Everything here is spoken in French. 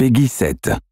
Peggy 7.